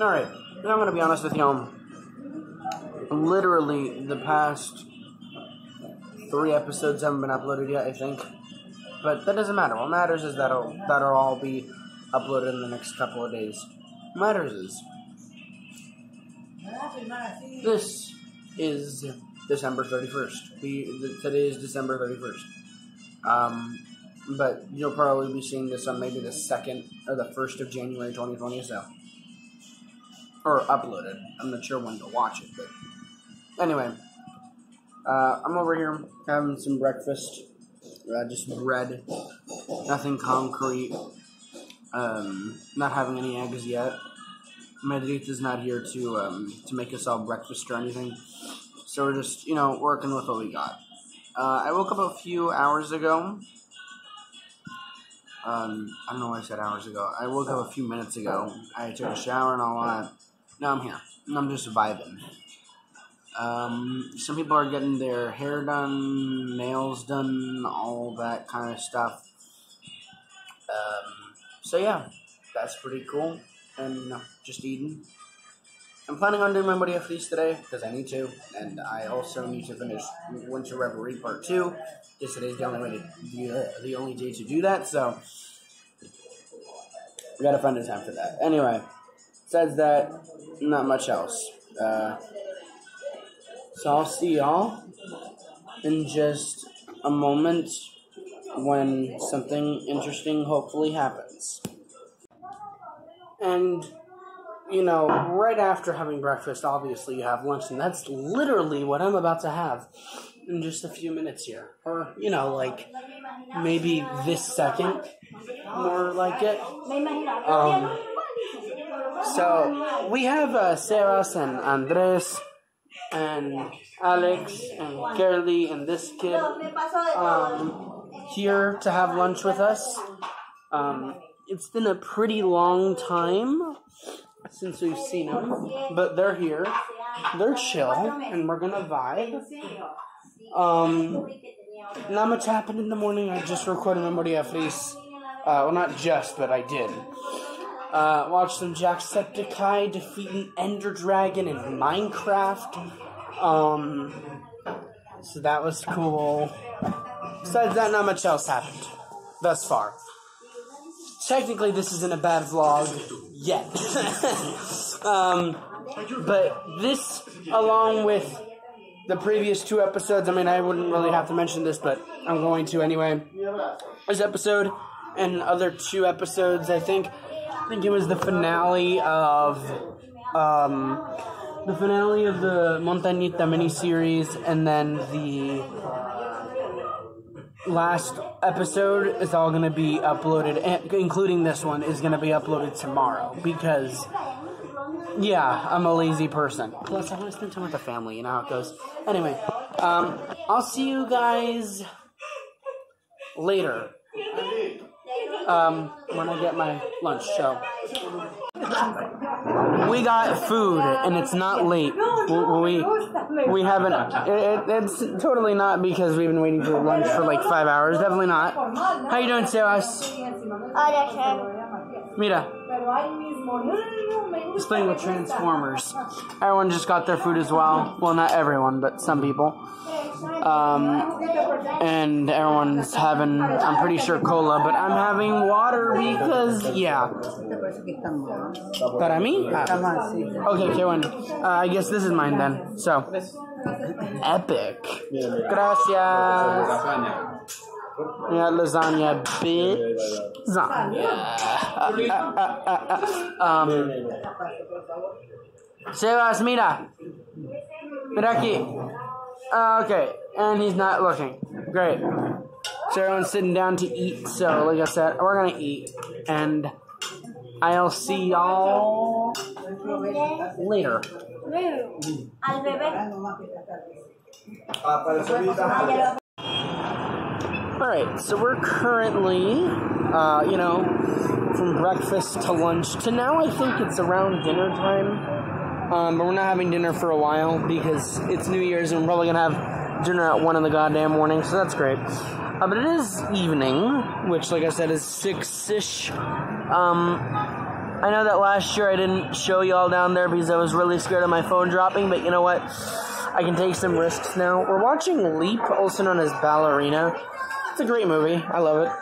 Alright, I'm gonna be honest with y'all. Literally, the past three episodes haven't been uploaded yet, I think. But that doesn't matter. What matters is that'll, that'll all be uploaded in the next couple of days. What matters is this is December 31st. We, today is December 31st. Um, but you'll probably be seeing this on maybe the 2nd or the 1st of January 2020, so. Or uploaded. I'm not sure when to watch it, but. Anyway, uh, I'm over here having some breakfast. Uh, just bread. Nothing concrete. Um, not having any eggs yet. Medrita's not here to um, to make us all breakfast or anything. So we're just, you know, working with what we got. Uh, I woke up a few hours ago. Um, I don't know why I said hours ago. I woke up a few minutes ago. I took a shower and all that. Now I'm here. And I'm just vibing. Um, some people are getting their hair done, nails done, all that kind of stuff. Um, so yeah, that's pretty cool. And you know, just eating. I'm planning on doing my Memoria Feliz today because I need to, and I also need to finish Winter Reverie Part Two. Just today's the only way to the, the only day to do that, so we gotta find the time for that. Anyway, besides that, not much else. Uh, so I'll see y'all in just a moment when something interesting hopefully happens. And, you know, right after having breakfast, obviously you have lunch, and that's literally what I'm about to have in just a few minutes here. Or, you know, like maybe this second, more like it. Um, so we have uh, and Andres and Alex and Kerly and this kid um, here to have lunch with us. Um, it's been a pretty long time since we've seen them, but they're here. They're chill, and we're gonna vibe. Um, not much happened in the morning. I just recorded Memoria Feliz. Uh, well, not just, but I did. Uh, watched some Jacksepticeye defeat an Ender Dragon in Minecraft. Um, so that was cool. Besides that, not much else happened thus far. Technically, this isn't a bad vlog yet. um, but this, along with the previous two episodes, I mean, I wouldn't really have to mention this, but I'm going to anyway. This episode and other two episodes, I think. Think it was the finale of um, the finale of the Montañita miniseries, and then the last episode is all going to be uploaded, including this one, is going to be uploaded tomorrow because. Yeah, I'm a lazy person. Plus, I want to spend time with the family. You know how it goes. Anyway, um, I'll see you guys later. Um, when I get my lunch. So we got food, and it's not late. We we, we haven't. It, it, it's totally not because we've been waiting for lunch for like five hours. Definitely not. How you doing, Sebas? Mira. He's playing with Transformers. Everyone just got their food as well. Well, not everyone, but some people. Um, and everyone's having, I'm pretty sure, cola, but I'm having water because, yeah. Para mí? Okay, okay, one. Uh, I guess this is mine then. So, epic. Gracias. Yeah, lasagna, bitch. Uh, um, Sebas, mira. Mira aquí. Uh, okay, and he's not looking. Great. So everyone's sitting down to eat. So, like I said, we're gonna eat, and I'll see y'all later. All right, so we're currently, uh, you know, from breakfast to lunch to now. I think it's around dinner time, um, but we're not having dinner for a while because it's New Year's and we're probably gonna have dinner at one in the goddamn morning. So that's great. Uh, but it is evening, which, like I said, is six ish. Um, I know that last year I didn't show y'all down there because I was really scared of my phone dropping, but you know what? I can take some risks now. We're watching Leap, also known as Ballerina. It's a great movie. I love it.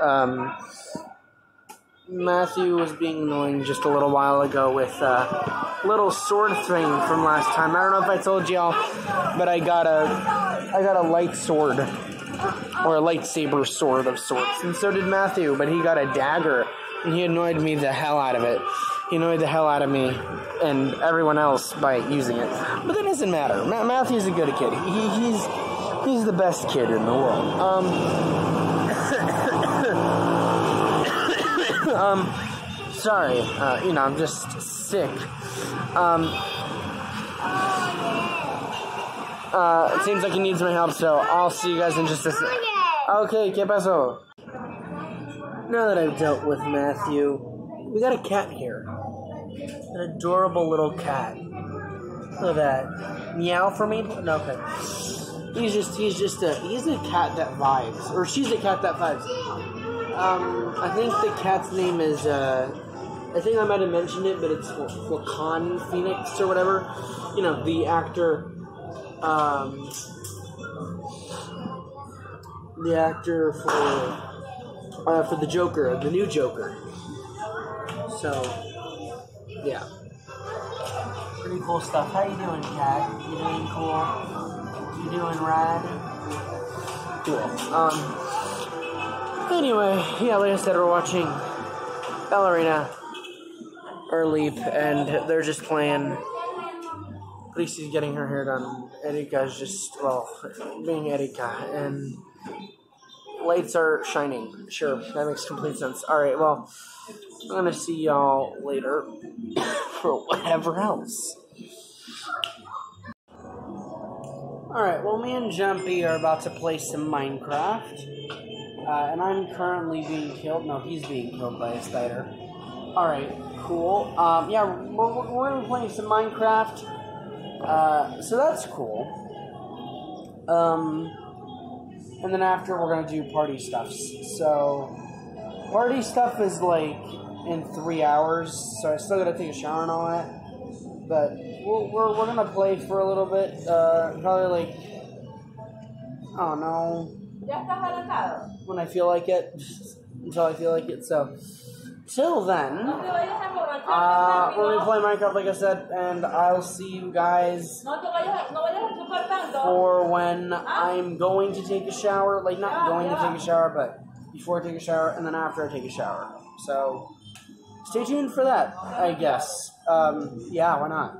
Um, Matthew was being annoying just a little while ago with a little sword thing from last time. I don't know if I told y'all, but I got a I got a light sword or a lightsaber sword of sorts, and so did Matthew. But he got a dagger, and he annoyed me the hell out of it. He annoyed the hell out of me and everyone else by using it. But that doesn't matter. Ma- Matthew's a good kid. He, he's he's the best kid in the world. Um, um, sorry. Uh, you know, I'm just sick. Um, uh, it seems like he needs my help, so I'll see you guys in just a sec. Okay, ¿qué pasó? Now that I've dealt with Matthew, we got a cat here. An adorable little cat. Look at that. Meow for me? No, okay. He's just he's just a he's a cat that vibes. Or she's a cat that vibes. Um I think the cat's name is uh I think I might have mentioned it, but it's Joaquin Phoenix or whatever. You know, the actor um the actor for uh, for the Joker, the new Joker. So, yeah, pretty cool stuff. How you doing, Cat? You doing cool? You doing rad? Cool. Um. Anyway, yeah, like I said, we're watching Ballerina or Leap, and they're just playing. Lisi's getting her hair done. Erika's just well being Erika, and lights are shining. Sure, that makes complete sense. All right, well, I'm gonna see y'all later for whatever else. All right, well, me and Jumpy are about to play some Minecraft, uh, and I'm currently being killed. No, he's being killed by a spider. All right, cool. Um, yeah, we're, we're gonna be playing some Minecraft, uh, so that's cool. Um, and then after we're gonna do party stuff. So party stuff is like in three hours, so I still gotta take a shower and all that. But we're we're, we're gonna play for a little bit, uh, probably like I don't know when I feel like it, until I feel like it. So till then, uh, we're gonna play Minecraft, like I said, and I'll see you guys for when I'm going to take a shower. Like, not going to take a shower, but before I take a shower, and then after I take a shower. So, stay tuned for that, I guess. Um, yeah, why not?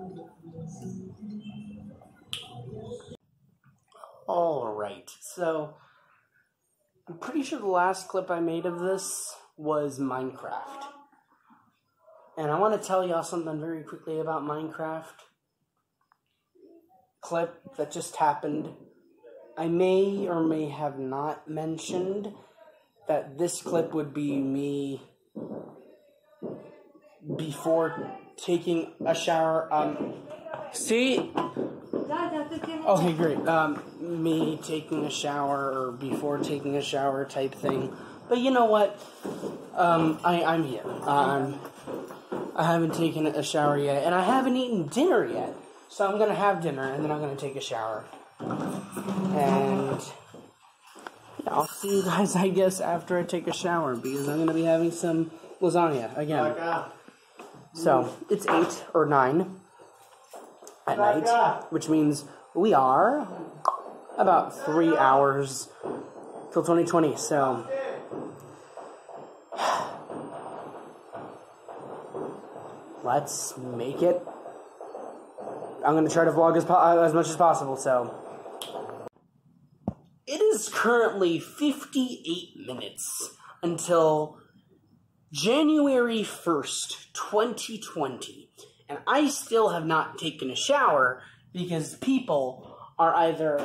Alright, so I'm pretty sure the last clip I made of this was Minecraft. And I want to tell y'all something very quickly about Minecraft clip that just happened. I may or may have not mentioned that this clip would be me before taking a shower. Um, see? Okay, great. Um, me taking a shower or before taking a shower type thing. But you know what? Um, I, I'm here. Um, I haven't taken a shower yet, and I haven't eaten dinner yet. So I'm gonna have dinner, and then I'm gonna take a shower. And yeah, I'll see you guys, I guess, after I take a shower, because I'm gonna be having some lasagna again. So it's eight or nine at night, which means we are about three hours till 2020. So let's make it. I'm gonna try to vlog as po- uh, as much as possible. So it is currently 58 minutes until January 1st, 2020, and I still have not taken a shower because people are either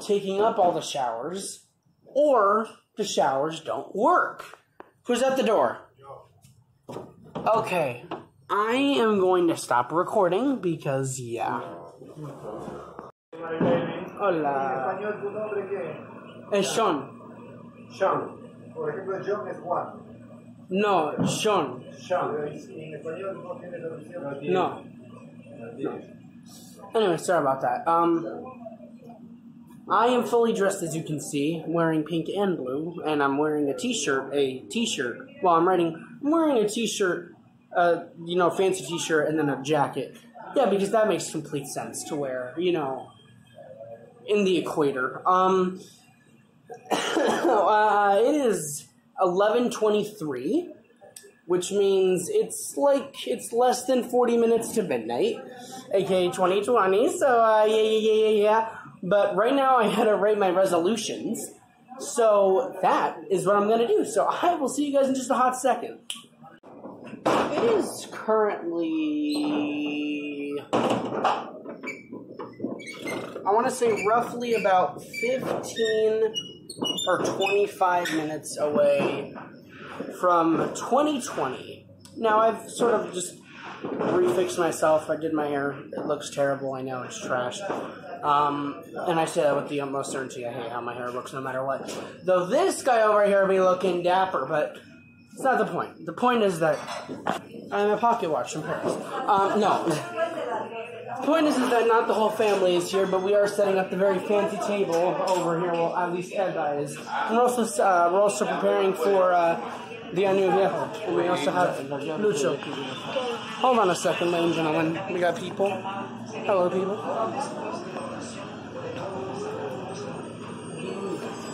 taking up all the showers or the showers don't work. Who's at the door? Okay, I am going to stop recording because, yeah. Hola. español, ¿tu nombre qué es? Es Sean. Sean. Por ejemplo, John es Juan. No, Sean. No. No. Anyway, sorry about that. Um, I am fully dressed, as you can see, wearing pink and blue, and I'm wearing a T-shirt. A T-shirt. Well, I'm writing. I'm wearing a T-shirt. Uh, you know, fancy T-shirt, and then a jacket. Yeah, because that makes complete sense to wear. You know, in the equator. Um, uh, it is eleven twenty-three which means it's like it's less than 40 minutes to midnight, aka 2020. So uh, yeah, yeah, yeah, yeah, yeah. But right now I gotta write my resolutions. So that is what I'm gonna do. So I will see you guys in just a hot second. It is currently. I want to say roughly about 15 or 25 minutes away from 2020. Now I've sort of just refixed myself. I did my hair. It looks terrible. I know it's trash. Um, and I say that with the utmost certainty. I hate how my hair looks no matter what. Though this guy over here be looking dapper, but it's not the point. The point is that I'm a pocket watch from Paris. Um, no. The point is, is that not the whole family is here, but we are setting up the very fancy table over here. Well, at least Ed is. And also uh, we're also preparing for uh, the Año Viejo. And we also have Lucho. Hold on a second, ladies and gentlemen. We got people. Hello, people.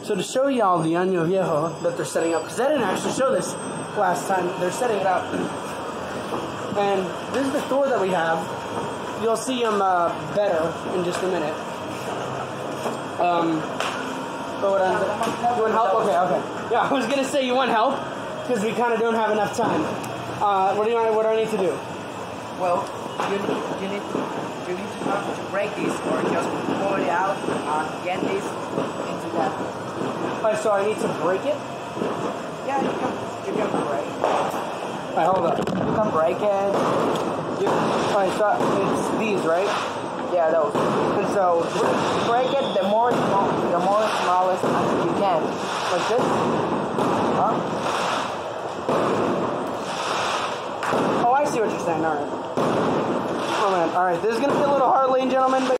So to show y'all the Año Viejo that they're setting up, because I didn't actually show this last time, they're setting it up. And this is the Thor that we have. You'll see him uh, better in just a minute. Um, but what I'm, you want help? Okay, okay. Yeah, I was gonna say you want help because we kind of don't have enough time. Uh, what do you want? What do I need to do? Well, you need, you need, you need to to break this or just pull it out and get this into that. Oh, so I need to break it. Yeah, you can, you can break. Alright, hold up. You can break it. Alright, so it's these, right? Yeah, those. And so, Break it the more small, the more smallest as you can. like this. Huh? Oh, I see what you're saying. All right. All right. This is gonna be a